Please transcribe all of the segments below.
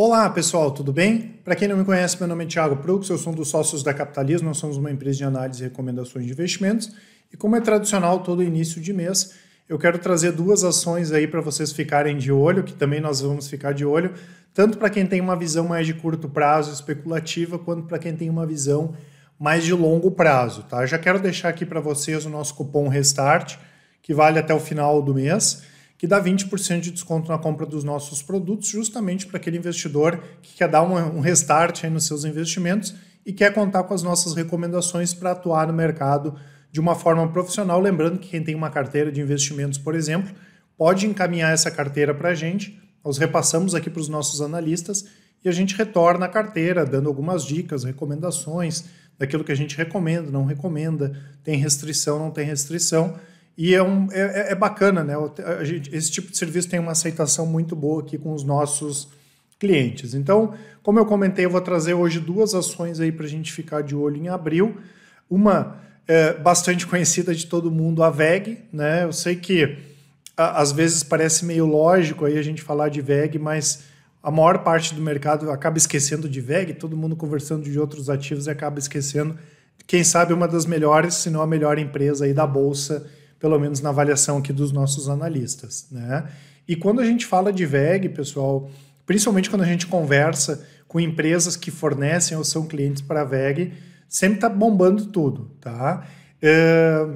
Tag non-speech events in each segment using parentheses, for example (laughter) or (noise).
Olá pessoal, tudo bem? Para quem não me conhece, meu nome é Thiago Prux, eu sou um dos sócios da Capitalismo, nós somos uma empresa de análise e recomendações de investimentos e como é tradicional todo início de mês, eu quero trazer duas ações aí para vocês ficarem de olho, que também nós vamos ficar de olho, tanto para quem tem uma visão mais de curto prazo especulativa, quanto para quem tem uma visão mais de longo prazo, tá? Já quero deixar aqui para vocês o nosso cupom Restart, que vale até o final do mês que dá 20% de desconto na compra dos nossos produtos, justamente para aquele investidor que quer dar um restart nos seus investimentos e quer contar com as nossas recomendações para atuar no mercado de uma forma profissional. Lembrando que quem tem uma carteira de investimentos, por exemplo, pode encaminhar essa carteira para a gente, nós repassamos aqui para os nossos analistas e a gente retorna a carteira, dando algumas dicas, recomendações daquilo que a gente recomenda, não recomenda, tem restrição, não tem restrição. E é, um, é, é bacana, né? Gente, esse tipo de serviço tem uma aceitação muito boa aqui com os nossos clientes. Então, como eu comentei, eu vou trazer hoje duas ações aí para a gente ficar de olho em abril. Uma é, bastante (laughs) conhecida de todo mundo, a VEG, né? Eu sei que a, às vezes parece meio lógico aí a gente falar de VEG, mas a maior parte do mercado acaba esquecendo de VEG, todo mundo conversando de outros ativos e acaba esquecendo, quem sabe, uma das melhores, se não a melhor empresa aí da Bolsa pelo menos na avaliação aqui dos nossos analistas. Né? E quando a gente fala de VEG, pessoal, principalmente quando a gente conversa com empresas que fornecem ou são clientes para a VEG, sempre está bombando tudo. Tá? É...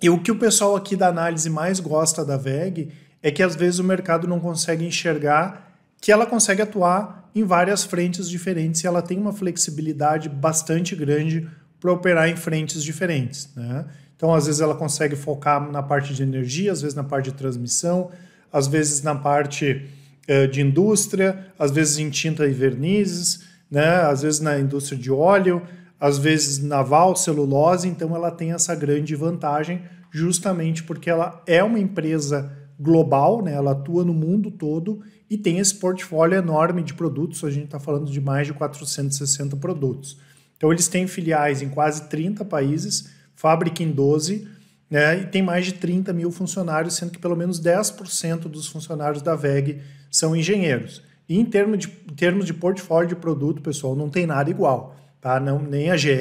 E o que o pessoal aqui da análise mais gosta da VEG é que às vezes o mercado não consegue enxergar que ela consegue atuar em várias frentes diferentes e ela tem uma flexibilidade bastante grande para operar em frentes diferentes. Né? Então, às vezes, ela consegue focar na parte de energia, às vezes na parte de transmissão, às vezes na parte uh, de indústria, às vezes em tinta e vernizes, né? às vezes na indústria de óleo, às vezes naval, celulose. Então, ela tem essa grande vantagem, justamente porque ela é uma empresa global, né? ela atua no mundo todo e tem esse portfólio enorme de produtos. A gente está falando de mais de 460 produtos. Então, eles têm filiais em quase 30 países fábrica em 12, né, e tem mais de 30 mil funcionários, sendo que pelo menos 10% dos funcionários da VEG são engenheiros. E em termos de, em termos de portfólio de produto, pessoal, não tem nada igual. Tá? Não, nem a GE,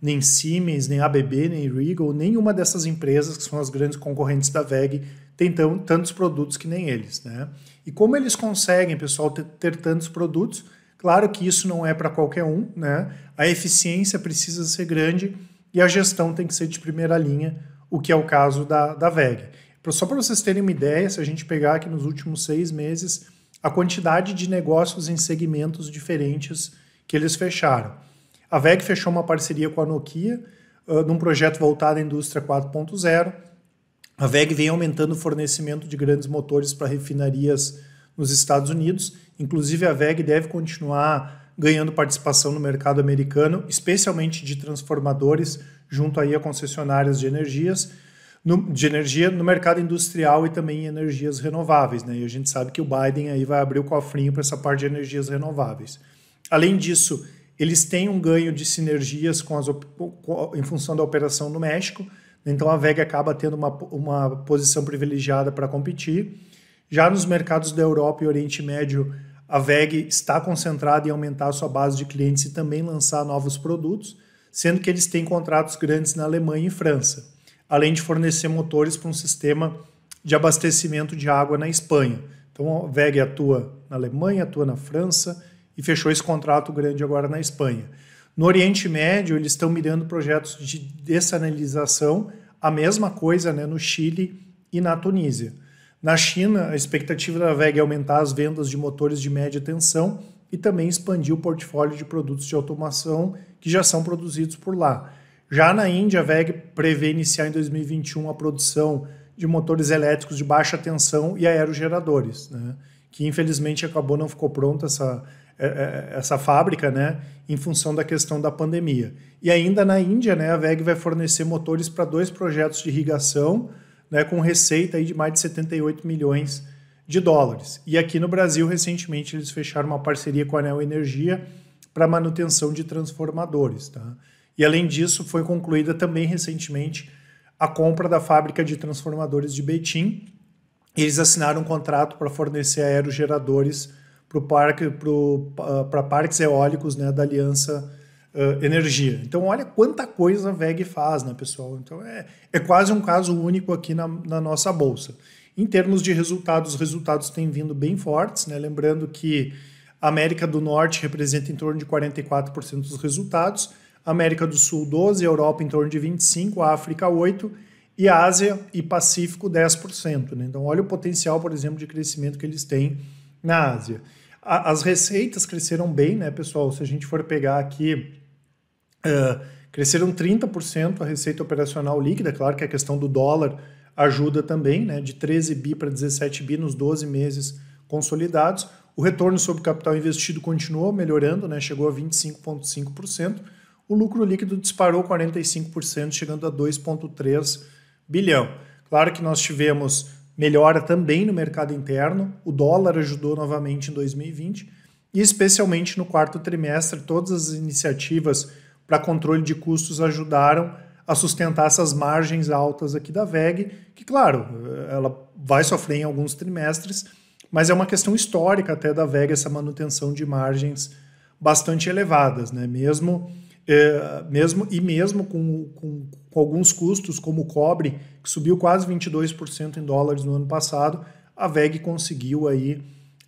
nem Siemens, nem ABB, nem Regal, nenhuma dessas empresas que são as grandes concorrentes da VEG tem tantos produtos que nem eles. Né? E como eles conseguem, pessoal, ter, ter tantos produtos, claro que isso não é para qualquer um, né? a eficiência precisa ser grande e a gestão tem que ser de primeira linha, o que é o caso da, da VEG. Só para vocês terem uma ideia, se a gente pegar aqui nos últimos seis meses, a quantidade de negócios em segmentos diferentes que eles fecharam. A VEG fechou uma parceria com a Nokia uh, num projeto voltado à indústria 4.0. A VEG vem aumentando o fornecimento de grandes motores para refinarias nos Estados Unidos. Inclusive, a VEG deve continuar ganhando participação no mercado americano, especialmente de transformadores, junto aí a concessionárias de energias, no, de energia no mercado industrial e também em energias renováveis. Né? E a gente sabe que o Biden aí vai abrir o cofrinho para essa parte de energias renováveis. Além disso, eles têm um ganho de sinergias com as, com, em função da operação no México, então a VEG acaba tendo uma, uma posição privilegiada para competir. Já nos mercados da Europa e Oriente Médio, a VEG está concentrada em aumentar sua base de clientes e também lançar novos produtos, sendo que eles têm contratos grandes na Alemanha e França, além de fornecer motores para um sistema de abastecimento de água na Espanha. Então a VEG atua na Alemanha, atua na França e fechou esse contrato grande agora na Espanha. No Oriente Médio, eles estão mirando projetos de dessanalização, a mesma coisa né, no Chile e na Tunísia. Na China, a expectativa da VEG é aumentar as vendas de motores de média tensão e também expandir o portfólio de produtos de automação que já são produzidos por lá. Já na Índia, a VEG prevê iniciar em 2021 a produção de motores elétricos de baixa tensão e aerogeradores, né? que infelizmente acabou não ficou pronta essa, é, é, essa fábrica, né, em função da questão da pandemia. E ainda na Índia, né, a VEG vai fornecer motores para dois projetos de irrigação, né, com receita aí de mais de 78 milhões de dólares. E aqui no Brasil, recentemente, eles fecharam uma parceria com a Anel Energia para manutenção de transformadores. Tá? E além disso, foi concluída também recentemente a compra da fábrica de transformadores de Betim. Eles assinaram um contrato para fornecer aerogeradores para parque, uh, parques eólicos né, da Aliança uh, Energia. Então, olha quanta coisa a VEG faz, né, pessoal? Então, é, é quase um caso único aqui na, na nossa bolsa. Em termos de resultados, os resultados têm vindo bem fortes, né? lembrando que a América do Norte representa em torno de 44% dos resultados, América do Sul 12%, Europa em torno de 25%, África 8%, e Ásia e Pacífico 10%. Né? Então, olha o potencial, por exemplo, de crescimento que eles têm na Ásia. A, as receitas cresceram bem, né, pessoal? Se a gente for pegar aqui, uh, cresceram 30% a receita operacional líquida. Claro que a questão do dólar ajuda também, né, de 13 bi para 17 bi nos 12 meses consolidados. O retorno sobre capital investido continuou melhorando, né, chegou a 25,5%. O lucro líquido disparou 45%, chegando a 2,3 bilhão. Claro que nós tivemos melhora também no mercado interno, o dólar ajudou novamente em 2020 e especialmente no quarto trimestre todas as iniciativas para controle de custos ajudaram a sustentar essas margens altas aqui da VEG, que claro, ela vai sofrer em alguns trimestres, mas é uma questão histórica até da VEG essa manutenção de margens bastante elevadas, né? Mesmo é, mesmo e mesmo com, com, com, alguns custos, como o cobre, que subiu quase 22% em dólares no ano passado, a VEG conseguiu aí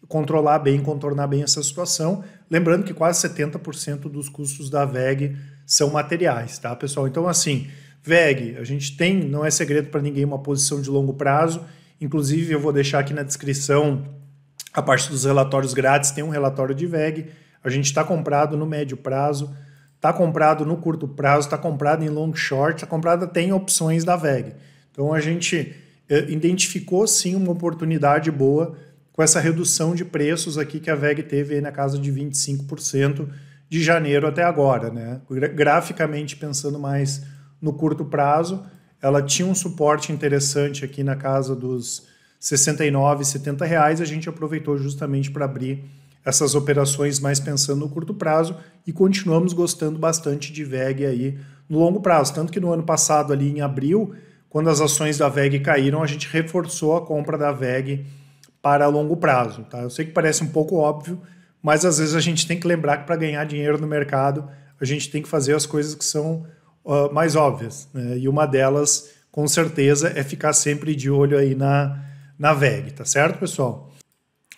controlar bem, contornar bem essa situação. Lembrando que quase 70% dos custos da VEG são materiais, tá, pessoal? Então, assim, VEG, a gente tem, não é segredo para ninguém, uma posição de longo prazo. Inclusive, eu vou deixar aqui na descrição a parte dos relatórios grátis, tem um relatório de VEG. A gente está comprado no médio prazo está comprado no curto prazo, está comprado em long short, está comprado tem opções da VEG. Então a gente eh, identificou sim uma oportunidade boa com essa redução de preços aqui que a VEG teve na casa de 25% de janeiro até agora. Né? Graficamente pensando mais no curto prazo, ela tinha um suporte interessante aqui na casa dos 69, 70 reais, a gente aproveitou justamente para abrir essas operações mais pensando no curto prazo e continuamos gostando bastante de VEG aí no longo prazo. Tanto que no ano passado, ali em abril, quando as ações da VEG caíram, a gente reforçou a compra da VEG para longo prazo. Tá? Eu sei que parece um pouco óbvio, mas às vezes a gente tem que lembrar que para ganhar dinheiro no mercado, a gente tem que fazer as coisas que são uh, mais óbvias. Né? E uma delas, com certeza, é ficar sempre de olho aí na, na VEG, tá certo, pessoal?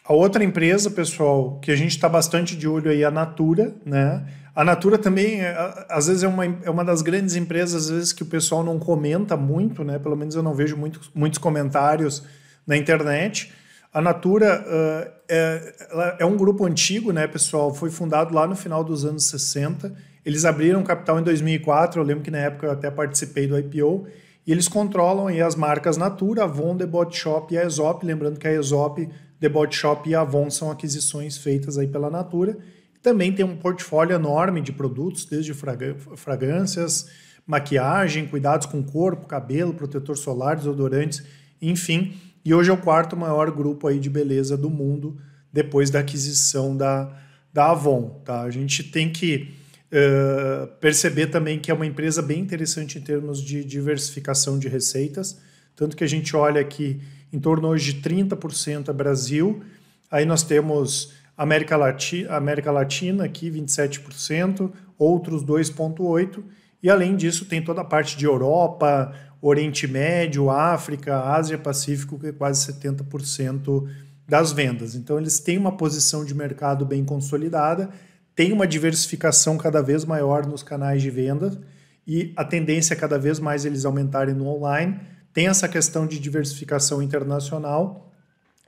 A outra empresa, pessoal, que a gente está bastante de olho aí é a Natura, né? A Natura também, é, às vezes, é uma, é uma das grandes empresas, às vezes, que o pessoal não comenta muito, né? Pelo menos eu não vejo muito, muitos comentários na internet. A Natura uh, é, é um grupo antigo, né, pessoal? Foi fundado lá no final dos anos 60. Eles abriram capital em 2004, eu lembro que na época eu até participei do IPO. E eles controlam aí as marcas Natura, Avon, The Body Shop e a Aesop. Lembrando que a Aesop The Body Shop e Avon são aquisições feitas aí pela Natura. Também tem um portfólio enorme de produtos, desde fragrâncias, maquiagem, cuidados com o corpo, cabelo, protetor solar, desodorantes, enfim. E hoje é o quarto maior grupo aí de beleza do mundo, depois da aquisição da, da Avon. Tá? A gente tem que uh, perceber também que é uma empresa bem interessante em termos de diversificação de receitas, tanto que a gente olha aqui em torno hoje de 30% é Brasil. Aí nós temos América Latina, América Latina aqui 27%, outros 2,8%. E além disso, tem toda a parte de Europa, Oriente Médio, África, Ásia Pacífico, que é quase 70% das vendas. Então, eles têm uma posição de mercado bem consolidada, tem uma diversificação cada vez maior nos canais de venda e a tendência é cada vez mais eles aumentarem no online tem essa questão de diversificação internacional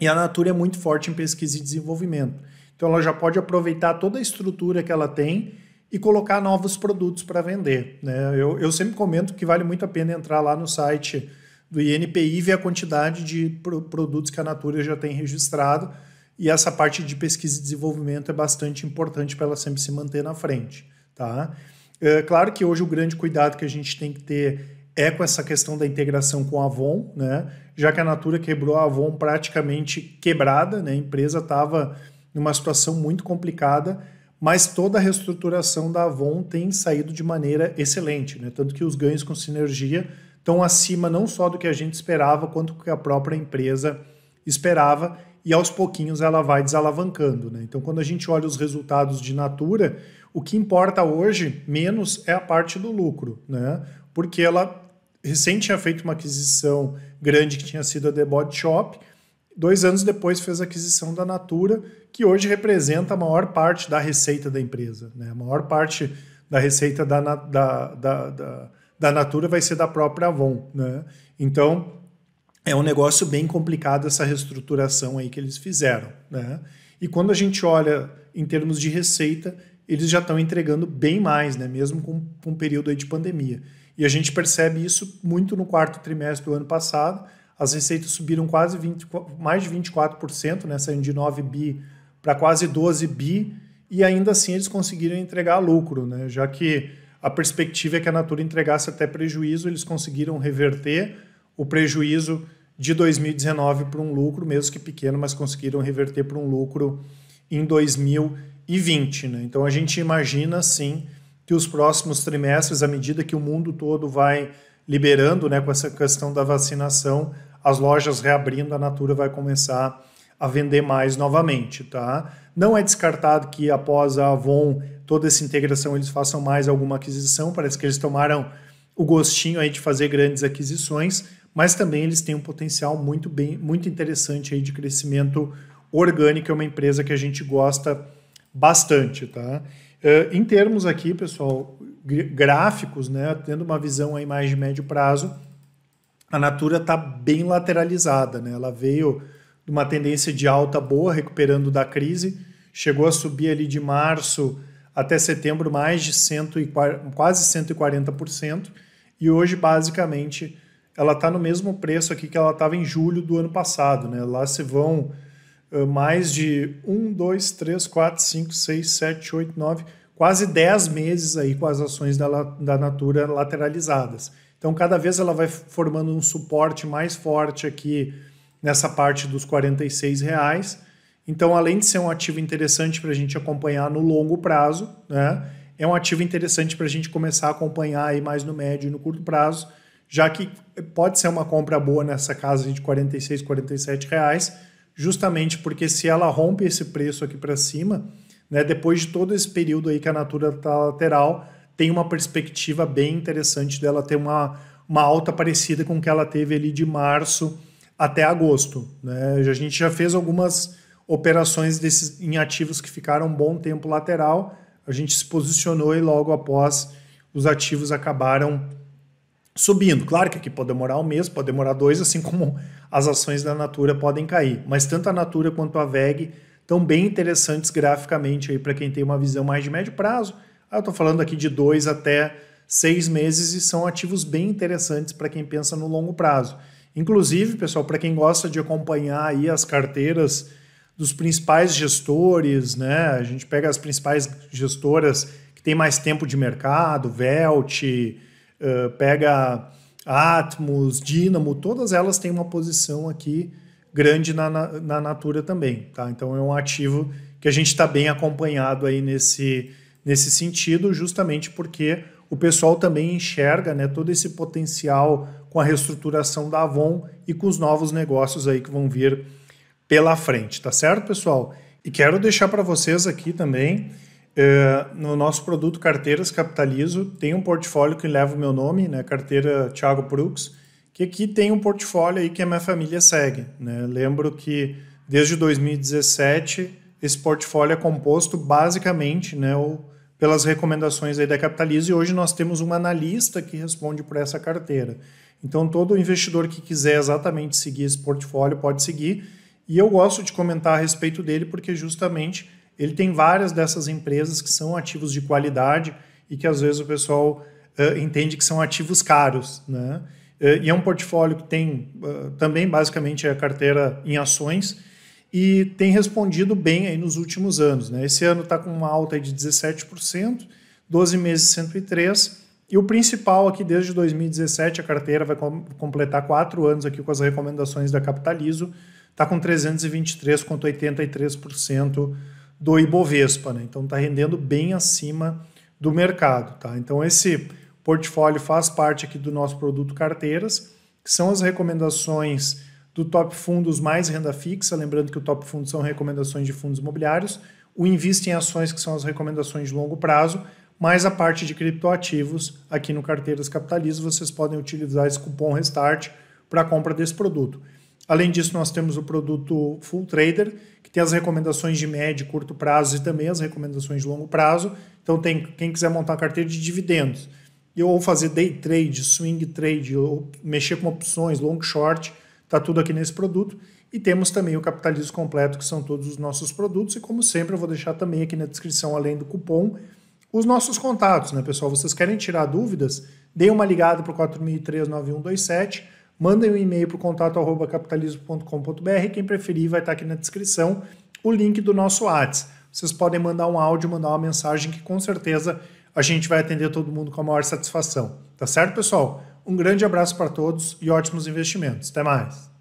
e a Natura é muito forte em pesquisa e desenvolvimento. Então ela já pode aproveitar toda a estrutura que ela tem e colocar novos produtos para vender. Né? Eu, eu sempre comento que vale muito a pena entrar lá no site do INPI e ver a quantidade de pro, produtos que a Natura já tem registrado e essa parte de pesquisa e desenvolvimento é bastante importante para ela sempre se manter na frente. Tá? É claro que hoje o grande cuidado que a gente tem que ter é com essa questão da integração com a Avon, né? já que a Natura quebrou a Avon praticamente quebrada, né? a empresa estava numa situação muito complicada, mas toda a reestruturação da Avon tem saído de maneira excelente, né? tanto que os ganhos com sinergia estão acima não só do que a gente esperava, quanto que a própria empresa esperava, e aos pouquinhos ela vai desalavancando. Né? Então, quando a gente olha os resultados de Natura, o que importa hoje menos é a parte do lucro, né? porque ela recente tinha feito uma aquisição grande que tinha sido a The Body Shop, dois anos depois fez a aquisição da Natura, que hoje representa a maior parte da receita da empresa. Né? A maior parte da receita da, da, da, da, da Natura vai ser da própria Avon. Né? Então, é um negócio bem complicado essa reestruturação aí que eles fizeram. Né? E quando a gente olha em termos de receita, eles já estão entregando bem mais, né? mesmo com, com um período de pandemia. E a gente percebe isso muito no quarto trimestre do ano passado. As receitas subiram quase 20, mais de 24%, né? saindo de 9 bi para quase 12 bi, e ainda assim eles conseguiram entregar lucro, né? já que a perspectiva é que a Natura entregasse até prejuízo, eles conseguiram reverter o prejuízo de 2019 para um lucro, mesmo que pequeno, mas conseguiram reverter para um lucro em 2020. Né? Então a gente imagina sim que os próximos trimestres, à medida que o mundo todo vai liberando né, com essa questão da vacinação, as lojas reabrindo, a Natura vai começar a vender mais novamente. Tá? Não é descartado que após a Avon, toda essa integração, eles façam mais alguma aquisição, parece que eles tomaram o gostinho aí de fazer grandes aquisições, mas também eles têm um potencial muito bem, muito interessante aí de crescimento orgânico, é uma empresa que a gente gosta bastante, tá? Uh, em termos aqui, pessoal, gráficos, né, tendo uma visão aí mais de médio prazo, a Natura está bem lateralizada, né? Ela veio de uma tendência de alta boa, recuperando da crise, chegou a subir ali de março até setembro mais de 140, quase 140%, e hoje basicamente ela está no mesmo preço aqui que ela estava em julho do ano passado. Né? Lá se vão mais de 1, 2, 3, 4, 5, 6, 7, 8, 9, quase 10 meses aí com as ações da, da Natura lateralizadas. Então, cada vez ela vai formando um suporte mais forte aqui nessa parte dos 46 reais. Então, além de ser um ativo interessante para a gente acompanhar no longo prazo, né, é um ativo interessante para a gente começar a acompanhar aí mais no médio e no curto prazo, já que pode ser uma compra boa nessa casa de 46, 47 reais, justamente porque se ela rompe esse preço aqui para cima, né, depois de todo esse período aí que a Natura está lateral, tem uma perspectiva bem interessante dela ter uma, uma alta parecida com o que ela teve ali de março até agosto. Né? A gente já fez algumas operações desses, em ativos que ficaram um bom tempo lateral, a gente se posicionou e logo após os ativos acabaram subindo. Claro que aqui pode demorar um mês, pode demorar dois, assim como as ações da Natura podem cair. Mas tanto a Natura quanto a VEG estão bem interessantes graficamente aí para quem tem uma visão mais de médio prazo. Ah, eu estou falando aqui de dois até seis meses e são ativos bem interessantes para quem pensa no longo prazo. Inclusive, pessoal, para quem gosta de acompanhar aí as carteiras dos principais gestores, né? A gente pega as principais gestoras que têm mais tempo de mercado, Velt, uh, pega Atmos, Dynamo, todas elas têm uma posição aqui grande na, na, na Natura também. Tá? Então é um ativo que a gente está bem acompanhado aí nesse, nesse sentido, justamente porque o pessoal também enxerga né, todo esse potencial com a reestruturação da Avon e com os novos negócios aí que vão vir pela frente, tá certo, pessoal? E quero deixar para vocês aqui também é, no nosso produto Carteiras Capitalizo, tem um portfólio que leva o meu nome, né, carteira Thiago Brooks, que aqui tem um portfólio aí que a minha família segue. Né? Lembro que desde 2017 esse portfólio é composto basicamente né, pelas recomendações aí da Capitalizo e hoje nós temos um analista que responde por essa carteira. Então todo investidor que quiser exatamente seguir esse portfólio pode seguir e eu gosto de comentar a respeito dele porque justamente ele tem várias dessas empresas que são ativos de qualidade e que às vezes o pessoal uh, entende que são ativos caros, né? Uh, e é um portfólio que tem uh, também basicamente a carteira em ações e tem respondido bem aí nos últimos anos, né? Esse ano está com uma alta de 17%, 12 meses 103%, e o principal aqui desde 2017 a carteira vai com completar quatro anos aqui com as recomendações da Capitalizo, está com 323,83% do Ibovespa, né? Então está rendendo bem acima do mercado, tá? Então esse portfólio faz parte aqui do nosso produto carteiras, que são as recomendações do Top Fundos mais renda fixa, lembrando que o Top Fundos são recomendações de fundos imobiliários, o Invista em Ações, que são as recomendações de longo prazo, mais a parte de criptoativos aqui no Carteiras Capitalismo, vocês podem utilizar esse cupom RESTART para a compra desse produto. Além disso, nós temos o produto Full Trader, que tem as recomendações de médio e curto prazo e também as recomendações de longo prazo. Então, tem quem quiser montar carteira de dividendos, ou fazer day trade, swing trade, ou mexer com opções, long short, está tudo aqui nesse produto. E temos também o Capitalismo Completo, que são todos os nossos produtos. E como sempre, eu vou deixar também aqui na descrição, além do cupom, os nossos contatos, né, pessoal? Vocês querem tirar dúvidas? Deem uma ligada para o 4003-9127 mandem um e-mail para o contato arroba capitalismo.com.br. Quem preferir vai estar aqui na descrição o link do nosso WhatsApp. Vocês podem mandar um áudio, mandar uma mensagem que com certeza a gente vai atender todo mundo com a maior satisfação. Tá certo, pessoal? Um grande abraço para todos e ótimos investimentos. Até mais.